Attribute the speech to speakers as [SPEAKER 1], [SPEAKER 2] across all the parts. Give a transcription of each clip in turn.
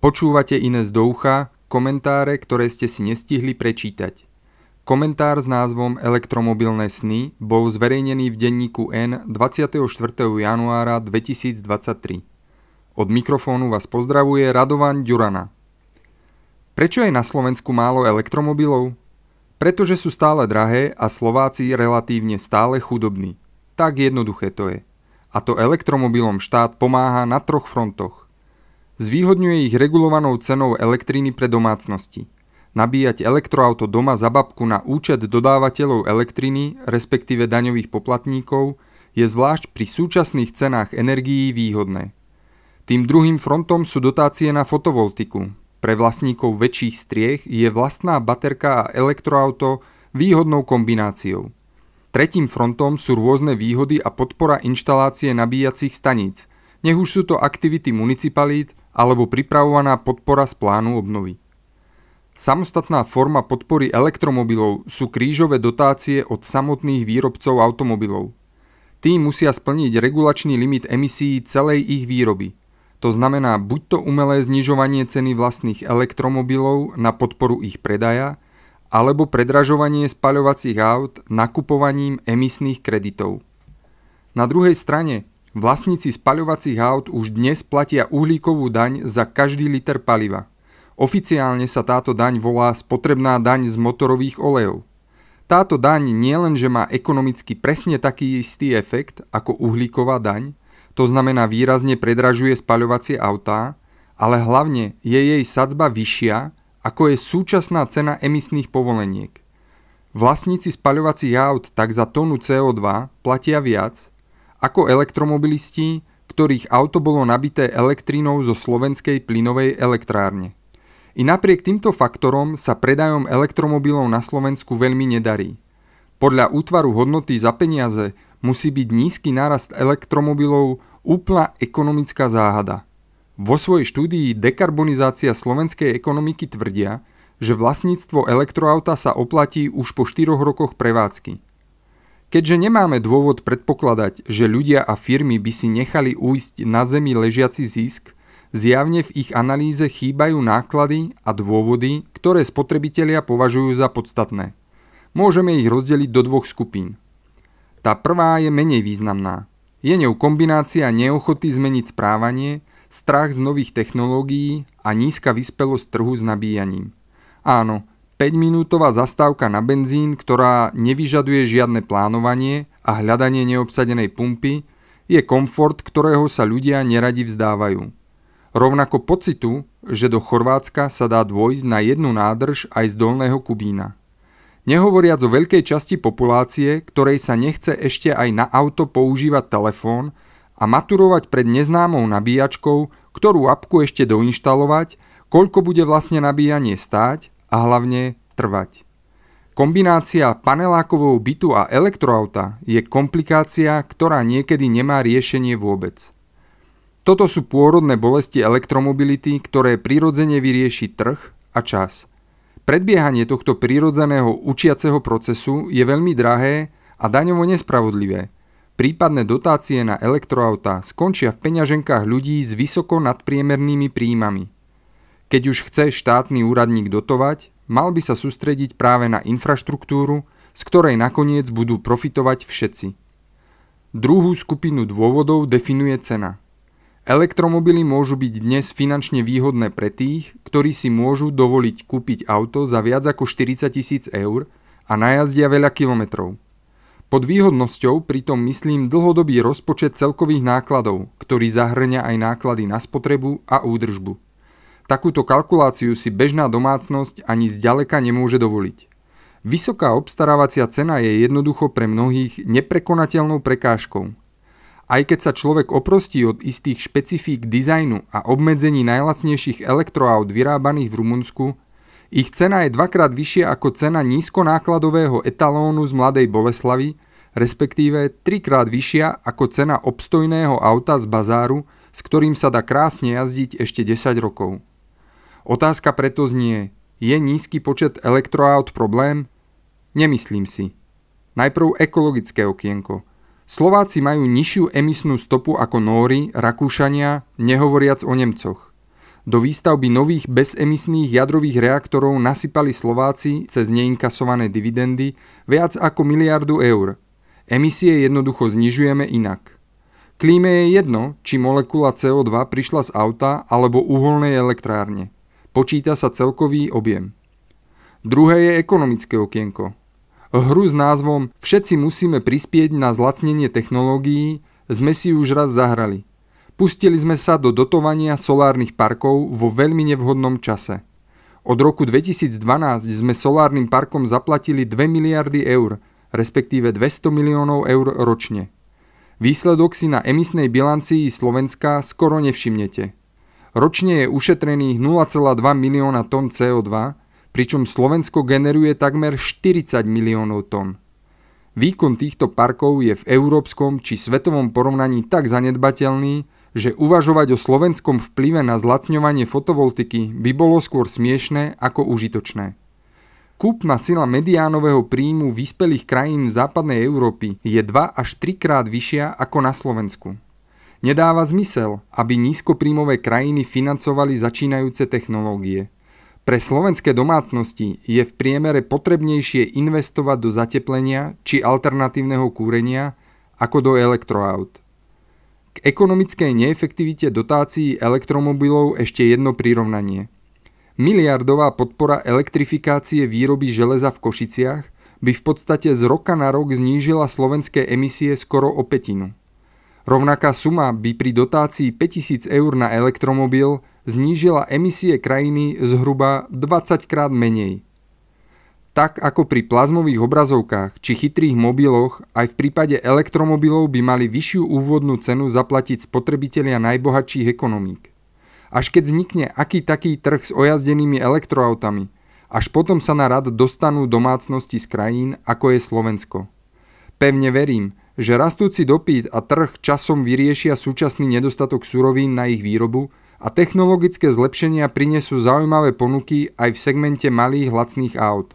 [SPEAKER 1] Počúvate Ines do ucha, komentáre, ktoré ste si nestihli prečítať. Komentár s názvom Elektromobilné sny bol zverejnený v denníku N 24. januára 2023. Od mikrofónu vás pozdravuje Radovan Ďurana. Prečo je na Slovensku málo elektromobilov? Pretože sú stále drahé a Slováci relatívne stále chudobní. Tak jednoduché to je. A to elektromobilom štát pomáha na troch frontoch. Zvýhodňuje ich regulovanou cenou elektriny pre domácnosti. Nabíjať elektroauto doma za babku na účet dodávateľov elektriny, respektíve daňových poplatníkov, je zvlášť pri súčasných cenách energií výhodné. Tým druhým frontom sú dotácie na fotovoltiku. Pre vlastníkov väčších striech je vlastná baterka a elektroauto výhodnou kombináciou. Tretím frontom sú rôzne výhody a podpora inštalácie nabíjacích staníc, nech už sú to aktivity municipalít alebo pripravovaná podpora z plánu obnovy. Samostatná forma podpory elektromobilov sú krížové dotácie od samotných výrobcov automobilov. Tí musia splniť regulačný limit emisí celej ich výroby. To znamená buď to umelé znižovanie ceny vlastných elektromobilov na podporu ich predaja, alebo predražovanie spaľovacích aut nakupovaním emisných kreditov. Na druhej strane Vlastníci spaľovacích aut už dnes platia uhlíkovú daň za každý liter paliva. Oficiálne sa táto daň volá spotrebná daň z motorových olejov. Táto daň nielenže má ekonomicky presne taký istý efekt ako uhlíková daň, to znamená výrazne predražuje spaľovacie autá, ale hlavne je jej sadzba vyššia, ako je súčasná cena emisných povoleniek. Vlastníci spaľovacích aut tak za tónu CO2 platia viac, ako elektromobilisti, ktorých auto bolo nabité elektrínou zo slovenskej plynovej elektrárne. I napriek týmto faktorom sa predajom elektromobilov na Slovensku veľmi nedarí. Podľa útvaru hodnoty za peniaze musí byť nízky nárast elektromobilov úplná ekonomická záhada. Vo svojej štúdii Dekarbonizácia slovenskej ekonomiky tvrdia, že vlastníctvo elektroauta sa oplatí už po 4 rokoch prevádzky. Keďže nemáme dôvod predpokladať, že ľudia a firmy by si nechali újsť na zemi ležiaci zisk, zjavne v ich analýze chýbajú náklady a dôvody, ktoré spotrebitelia považujú za podstatné. Môžeme ich rozdeliť do dvoch skupín. Tá prvá je menej významná. Je ňou kombinácia neochoty zmeniť správanie, strach z nových technológií a nízka vyspelosť trhu s nabíjaním. Áno, 5-minútová zastávka na benzín, ktorá nevyžaduje žiadne plánovanie a hľadanie neobsadenej pumpy, je komfort, ktorého sa ľudia neradi vzdávajú. Rovnako pocitu, že do Chorvátska sa dá dôjsť na jednu nádrž aj z dolného Kubína. Nehovoriac o veľkej časti populácie, ktorej sa nechce ešte aj na auto používať telefón a maturovať pred neznámou nabíjačkou, ktorú apku ešte doinštalovať, koľko bude vlastne nabíjanie stáť a hlavne trvať. Kombinácia panelákového bytu a elektroauta je komplikácia, ktorá niekedy nemá riešenie vôbec. Toto sú pôrodné bolesti elektromobility, ktoré prirodzene vyrieši trh a čas. Predbiehanie tohto prirodzeného učiaceho procesu je veľmi drahé a daňovo nespravodlivé. Prípadné dotácie na elektroauta skončia v peňaženkách ľudí s vysoko nadpriemernými príjmami. Keď už chce štátny úradník dotovať, mal by sa sústrediť práve na infraštruktúru, z ktorej nakoniec budú profitovať všetci. Druhú skupinu dôvodov definuje cena. Elektromobily môžu byť dnes finančne výhodné pre tých, ktorí si môžu dovoliť kúpiť auto za viac ako 40 tisíc eur a najazdia veľa kilometrov. Pod výhodnosťou pritom myslím dlhodobý rozpočet celkových nákladov, ktorý zahrňa aj náklady na spotrebu a údržbu. Takúto kalkuláciu si bežná domácnosť ani zďaleka nemôže dovoliť. Vysoká obstarávacia cena je jednoducho pre mnohých neprekonateľnou prekážkou. Aj keď sa človek oprostí od istých špecifík dizajnu a obmedzení najlacnejších elektroaut vyrábaných v Rumunsku, ich cena je dvakrát vyššia ako cena nízkonákladového etalónu z Mladej Boleslavy, respektíve trikrát vyššia ako cena obstojného auta z bazáru, s ktorým sa dá krásne jazdiť ešte 10 rokov. Otázka preto znie, je nízky počet elektroaut problém? Nemyslím si. Najprv ekologické okienko. Slováci majú nižšiu emisnú stopu ako Nóri, Rakúšania, nehovoriac o Nemcoch. Do výstavby nových bezemisných jadrových reaktorov nasypali Slováci cez neinkasované dividendy viac ako miliardu eur. Emisie jednoducho znižujeme inak. Klíme je jedno, či molekula CO2 prišla z auta alebo uholnej elektrárne. Počíta sa celkový objem. Druhé je ekonomické okienko. Hru s názvom Všetci musíme prispieť na zlacnenie technológií sme si už raz zahrali. Pustili sme sa do dotovania solárnych parkov vo veľmi nevhodnom čase. Od roku 2012 sme solárnym parkom zaplatili 2 miliardy eur, respektíve 200 miliónov eur ročne. Výsledok si na emisnej bilancii Slovenska skoro nevšimnete. Ročne je ušetrených 0,2 milióna tón CO2, pričom Slovensko generuje takmer 40 miliónov tón. Výkon týchto parkov je v európskom či svetovom porovnaní tak zanedbateľný, že uvažovať o slovenskom vplyve na zlacňovanie fotovoltiky by bolo skôr smiešné ako užitočné. Kúpna sila mediánového príjmu vyspelých krajín západnej Európy je 2 až 3 krát vyššia ako na Slovensku. Nedáva zmysel, aby nízkopríjmové krajiny financovali začínajúce technológie. Pre slovenské domácnosti je v priemere potrebnejšie investovať do zateplenia či alternatívneho kúrenia ako do elektroaut. K ekonomickej neefektivite dotácií elektromobilov ešte jedno prirovnanie. Miliardová podpora elektrifikácie výroby železa v Košiciach by v podstate z roka na rok znížila slovenské emisie skoro o petinu. Rovnaká suma by pri dotácii 5000 eur na elektromobil znížila emisie krajiny zhruba 20 krát menej. Tak ako pri plazmových obrazovkách či chytrých mobiloch, aj v prípade elektromobilov by mali vyššiu úvodnú cenu zaplatiť spotrebitelia najbohatších ekonomík. Až keď vznikne aký taký trh s ojazdenými elektroautami, až potom sa na rad dostanú domácnosti z krajín, ako je Slovensko. Pevne verím, že rastúci dopyt a trh časom vyriešia súčasný nedostatok surovín na ich výrobu a technologické zlepšenia prinesú zaujímavé ponuky aj v segmente malých lacných aut.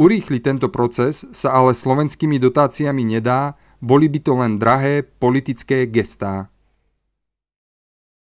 [SPEAKER 1] Urýchliť tento proces sa ale slovenskými dotáciami nedá, boli by to len drahé politické gestá.